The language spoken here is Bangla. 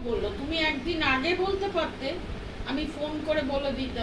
বলল তুমি একদিন আগে বলতে পারতে আমি ফোন করে বলে দিতাম।